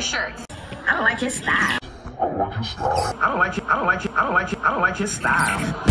shirts. I don't like his style. I don't like his style. I don't like it. I don't like it. I don't like it. I don't like his style.